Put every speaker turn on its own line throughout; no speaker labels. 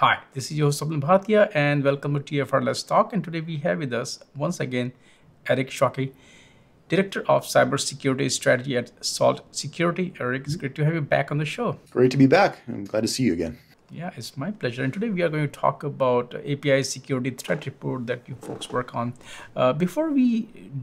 Hi, this is your host Bhartiya and welcome to TFiR Let's Talk. And today we have with us once again Eric Schwake, Director of Cybersecurity Strategy at Salt Security. Eric, it's great to have you back on the show.
Great to be back. I'm glad to see you again.
Yeah, it's my pleasure. And today we are going to talk about API security threat report that you folks work on. Uh, before we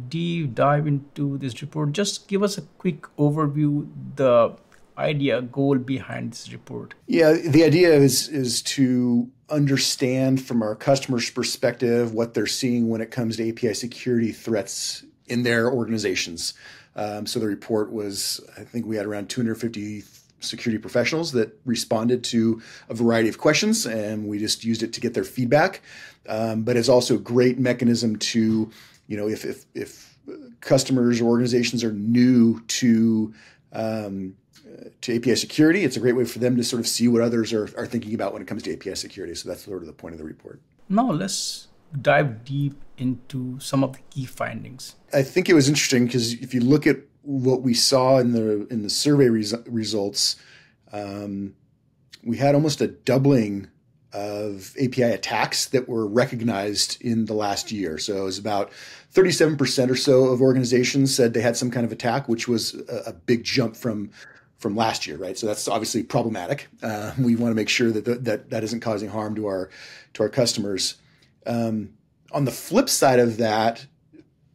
deep dive into this report, just give us a quick overview, the idea, goal behind this report?
Yeah, the idea is is to understand from our customers' perspective what they're seeing when it comes to API security threats in their organizations. Um, so the report was, I think we had around 250 security professionals that responded to a variety of questions, and we just used it to get their feedback. Um, but it's also a great mechanism to, you know, if if, if customers or organizations are new to um, to API security. It's a great way for them to sort of see what others are, are thinking about when it comes to API security. So that's sort of the point of the report.
Now let's dive deep into some of the key findings.
I think it was interesting because if you look at what we saw in the in the survey res- results, um, we had almost a doubling of API attacks that were recognized in the last year. So it was about 37% or so of organizations said they had some kind of attack, which was a, a big jump from from last year, right? So that's obviously problematic. Uh, we want to make sure that, that that isn't causing harm to our to our customers. Um, on the flip side of that,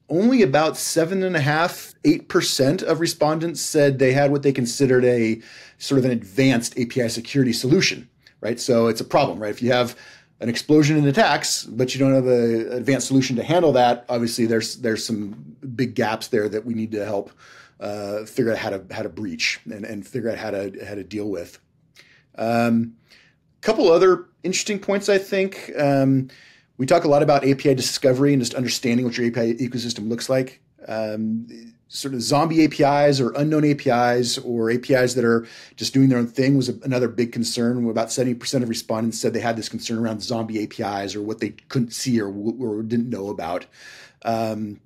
only about seven and a half, eight percent of respondents said they had what they considered a sort of an advanced API security solution, right? So it's a problem, right? If you have an explosion in attacks, but you don't have an advanced solution to handle that, obviously there's there's some big gaps there that we need to help uh, figure out how to how to breach and, and figure out how to how to deal with. A um, couple other interesting points, I think. Um, we talk a lot about API discovery and just understanding what your API ecosystem looks like. Um, sort of zombie APIs or unknown APIs or APIs that are just doing their own thing was another big concern. About 70% of respondents said they had this concern around zombie APIs or what they couldn't see or, or didn't know about. Um,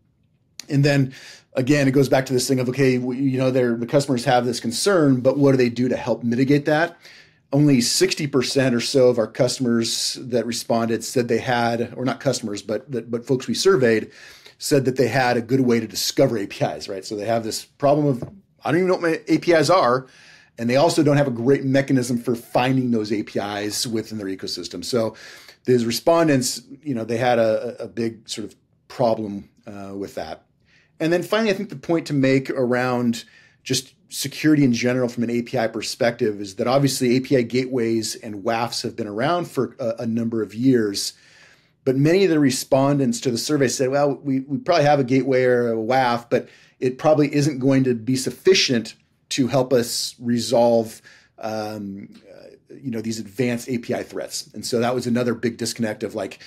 and then again, it goes back to this thing of okay, you know, the customers have this concern, but what do they do to help mitigate that? Only 60% or so of our customers that responded said they had, or not customers, but but folks we surveyed said that they had a good way to discover APIs, right? So they have this problem of I don't even know what my APIs are, and they also don't have a great mechanism for finding those APIs within their ecosystem. So these respondents, you know, they had a, a big sort of problem uh, with that. And then finally, I think the point to make around just security in general from an API perspective is that obviously API gateways and WAFs have been around for a, a, number of years. But many of the respondents to the survey said, well, we, we probably have a gateway or a WAF, but it probably isn't going to be sufficient to help us resolve um, uh, you know these advanced API threats. And so that was another big disconnect of like,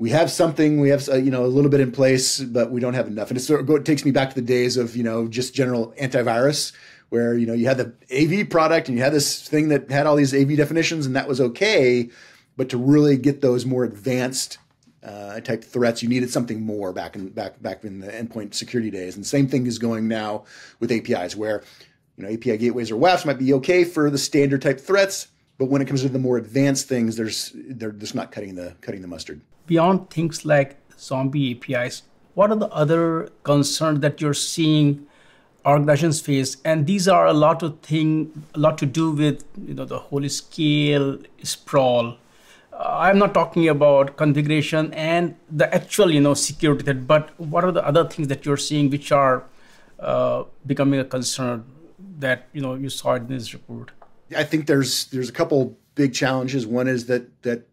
we have something, we have uh, you know a little bit in place, but we don't have enough. And it sort of it takes me back to the days of you know just general antivirus, where you know you had the AV product and you had this thing that had all these AV definitions, and that was okay. But to really get those more advanced uh, type threats, you needed something more back in back back in the endpoint security days. And same thing is going now with APIs, where you know API gateways or WAFs might be okay for the standard type threats, but when it comes to the more advanced things, there's they're just not cutting the cutting the mustard
beyond things like zombie APIs, what are the other concerns that you're seeing organizations face? And these are a lot of thing, a lot to do with you know the whole scale sprawl. Uh, I'm not talking about configuration and the actual you know security, but what are the other things that you're seeing which are uh, becoming a concern that you know you saw in this report?
I think there's there's a couple big challenges. One is that that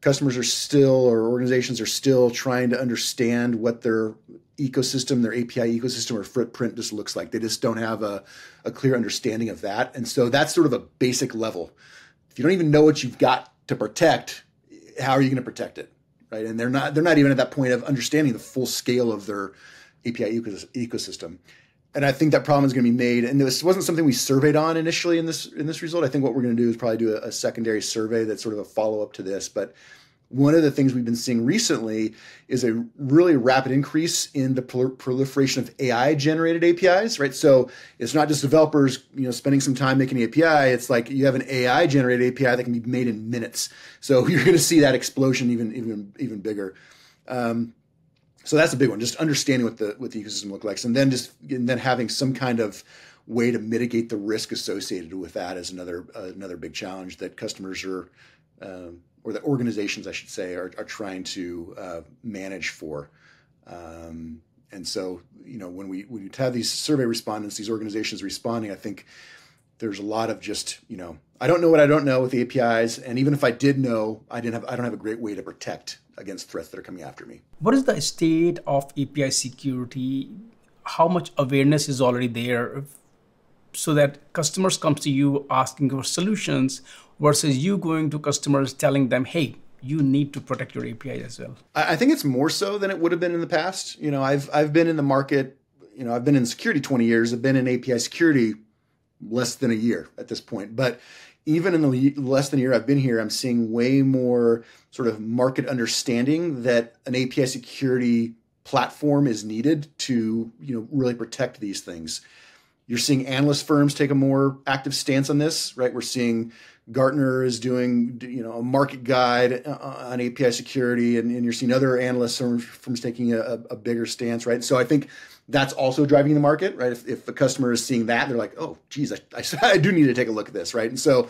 customers are still or organizations are still trying to understand what their ecosystem, their API ecosystem or footprint just looks like. They just don't have a, a clear understanding of that. And so that's sort of a basic level. If you don't even know what you've got to protect, how are you going to protect it? Right. And they're not they're not even at that point of understanding the full scale of their API ecosystem. And I think that problem is going to be made. And this wasn't something we surveyed on initially in this in this result. I think what we're going to do is probably do a, a secondary survey that's sort of a follow up to this. But one of the things we've been seeing recently is a really rapid increase in the proliferation of AI generated APIs, right? So it's not just developers, you know, spending some time making an API. It's like you have an AI generated API that can be made in minutes. So you're going to see that explosion even, even, even bigger. Um, so that's a big one. Just understanding what the what the ecosystem looks like, and then just and then having some kind of way to mitigate the risk associated with that is another uh, another big challenge that customers are um, or the organizations, I should say, are, are trying to uh, manage for. Um, and so, you know, when we when you have these survey respondents, these organizations responding, I think there's a lot of just, you know, I don't know what I don't know with the APIs, and even if I did know, I didn't have I don't have a great way to protect against threats that are coming after me.
What is the state of API security? How much awareness is already there so that customers come to you asking for solutions versus you going to customers telling them, hey, you need to protect your API as well?
I think it's more so than it would have been in the past. You know, I've I've been in the market, you know, I've been in security 20 years, I've been in API security less than a year at this point. But even in the less than a year I've been here, I'm seeing way more sort of market understanding that an API security platform is needed to, you know, really protect these things. You're seeing analyst firms take a more active stance on this, right? We're seeing Gartner is doing you know a market guide uh, on API security, and, and you're seeing other analysts from, taking a, a, bigger stance, right? So I think that's also driving the market, right? If, if a customer is seeing that, they're like, oh, geez, I, I, I do need to take a look at this, right? And so,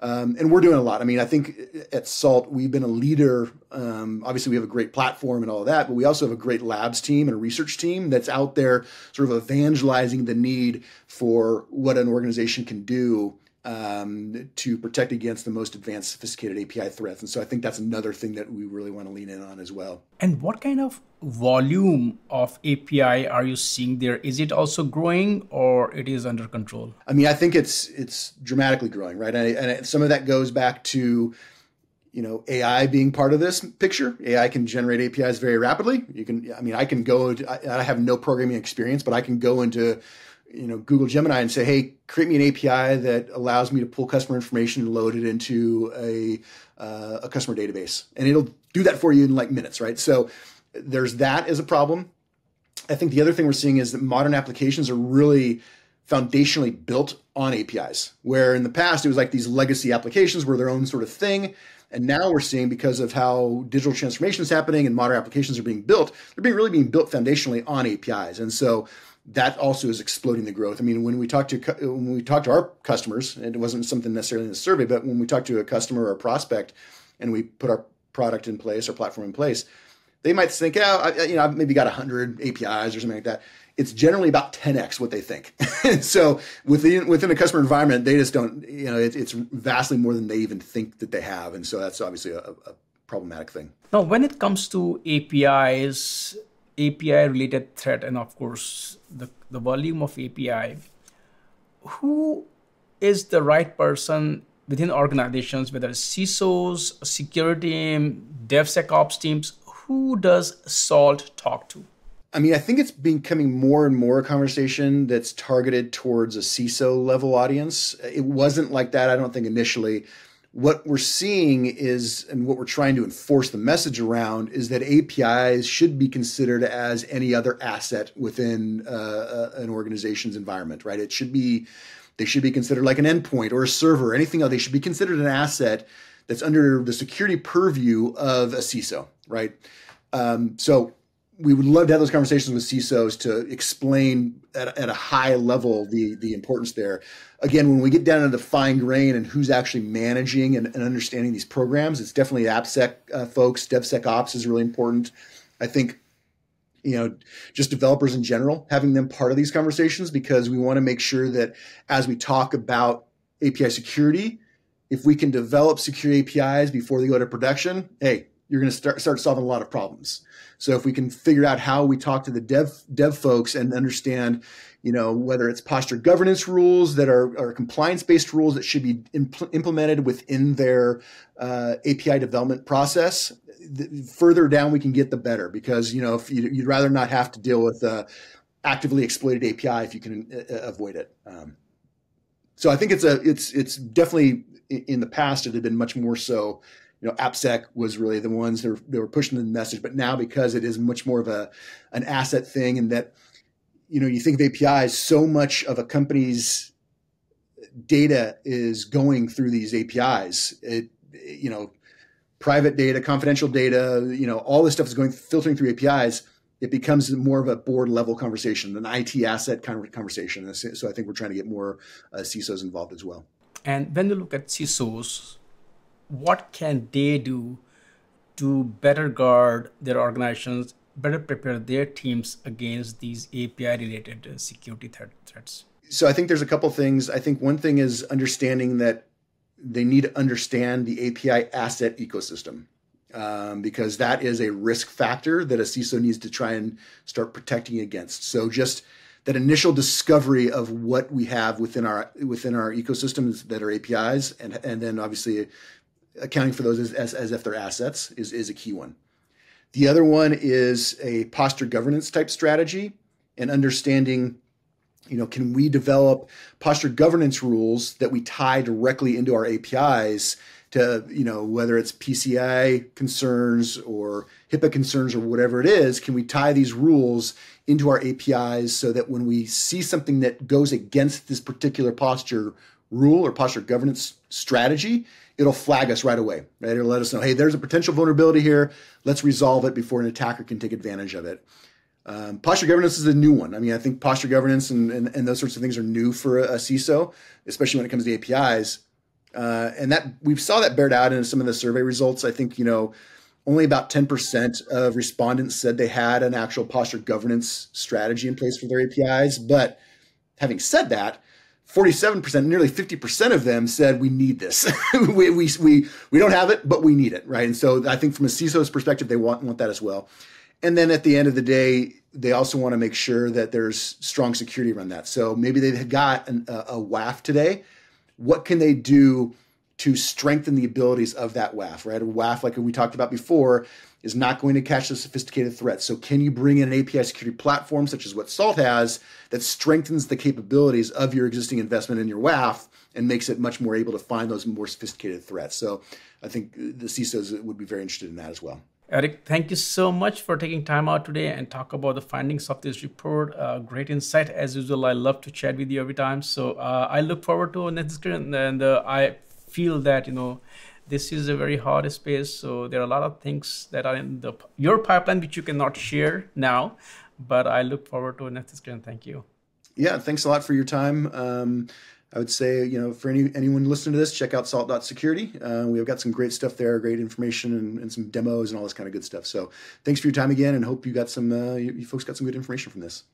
um, and we're doing a lot. I mean, I think at Salt we've been a leader. Um, obviously, we have a great platform and all of that, but we also have a great labs team and a research team that's out there, sort of evangelizing the need for what an organization can do um, to protect against the most advanced, sophisticated API threats. And so I think that's another thing that we really want to lean in on as well.
And what kind of volume of API are you seeing there? Is it also growing or it is under control?
I mean, I think it's it's dramatically growing, right? And, and some of that goes back to you know AI being part of this picture. AI can generate APIs very rapidly. You can, I mean, I can go. I have no programming experience, but I can go into you know Google Gemini and say, hey, create me an API that allows me to pull customer information and load it into a uh, a customer database, and it'll do that for you in like minutes, right? So there's that as a problem. I think the other thing we're seeing is that modern applications are really foundationally built on APIs, where in the past it was like these legacy applications were their own sort of thing. And now we're seeing because of how digital transformation is happening and modern applications are being built, they're being really being built foundationally on APIs. And so that also is exploding the growth. I mean, when we talk to when we talk to our customers, and it wasn't something necessarily in the survey, but when we talk to a customer or a prospect, and we put our product in place, our platform in place, they might think, "Oh, I, you know, I've maybe got hundred APIs or something like that." It's generally about 10x what they think. so within within a customer environment, they just don't, you know, it, it's vastly more than they even think that they have, and so that's obviously a, a problematic thing.
Now, when it comes to APIs, API related threat and of course the, the volume of API, who is the right person within organizations, whether CISOs, security team, DevSecOps teams, who does SALT talk to?
I mean, I think it's becoming more and more a conversation that's targeted towards a CISO level audience. It wasn't like that, I don't think, initially what we're seeing is, and what we're trying to enforce the message around, is that APIs should be considered as any other asset within uh, uh, an organization's environment, right? It should be, they should be considered like an endpoint or a server, or anything else. They should be considered an asset that's under the security purview of a CISO, right? Um, so we would love to have those conversations with CISOs to explain at, at a high level the the importance there. Again, when we get down to the fine grain and who's actually managing and, and understanding these programs, it's definitely AppSec uh, folks. DevSecOps is really important. I think you know just developers in general having them part of these conversations because we want to make sure that as we talk about API security, if we can develop secure APIs before they go to production, hey, you're going to start start solving a lot of problems. So if we can figure out how we talk to the dev dev folks and understand, you know, whether it's posture governance rules that are, are compliance based rules that should be impl- implemented within their uh, API development process, the further down we can get, the better. Because you know, if you, would rather not have to deal with a actively exploited API if you can uh, avoid it. Um, so I think it's a it's it's definitely in the past it had been much more so you know, AppSec was really the ones that were, were pushing the message. But now because it is much more of a an asset thing, and that you know, you think of APIs, so much of a company's data is going through these APIs. It you know, private data, confidential data, you know, all this stuff is going filtering through APIs. It becomes more of a board level conversation, an IT asset kind of conversation. So I think we're trying to get more uh, CISOs involved as well.
And when you look at CISOs, what can they do to better guard their organizations, better prepare their teams against these API related security threat, threats?
So I think there's a couple things. I think one thing is understanding that they need to understand the API asset ecosystem. Um, because that is a risk factor that a CISO needs to try and start protecting against. So just that initial discovery of what we have within our within our ecosystems that are APIs, and and then obviously accounting for those as, as, as if they're assets is, is a key one. The other one is a posture governance type strategy and understanding, you know, can we develop posture governance rules that we tie directly into our APIs to, you know, whether it's PCI concerns or HIPAA concerns or whatever it is, can we tie these rules into our APIs so that when we see something that goes against this particular posture rule or posture governance strategy, it'll flag us right away. Right? It'll let us know, hey, there's a potential vulnerability here. Let's resolve it before an attacker can take advantage of it. Um, posture governance is a new one. I mean, I think posture governance and, and, and those sorts of things are new for a, CISO, especially when it comes to APIs. Uh, and that we saw that bared out in some of the survey results. I think, you know, only about 10% of respondents said they had an actual posture governance strategy in place for their APIs. But having said that, 47%, nearly 50% of them said we need this. we, we, we, we don't have it, but we need it, right? And so I think from a CISO's perspective, they want, want that as well. And then at the end of the day, they also want to make sure that there's strong security around that. So maybe they've got an, a, a WAF today. What can they do to strengthen the abilities of that WAF, right? A WAF, like we talked about before, is not going to catch the sophisticated threats. So, can you bring in an API security platform such as what Salt has that strengthens the capabilities of your existing investment in your WAF and makes it much more able to find those more sophisticated threats? So, I think the CISOs would be very interested in that as well.
Eric, thank you so much for taking time out today and talk about the findings of this report. Uh, great insight as usual. I love to chat with you every time. So uh, I look forward to next discussion, and uh, I feel that you know this is a very hard space so there are a lot of things that are in the your pipeline which you cannot share now but i look forward to next discussion thank you.
Yeah thanks a lot for your time. Um, i would say you know for any anyone listening to this check out salt.security uh, we've got some great stuff there great information and, and, some demos and all this kind of good stuff. So thanks for your time again and hope you got some uh, you, you folks got some good information from this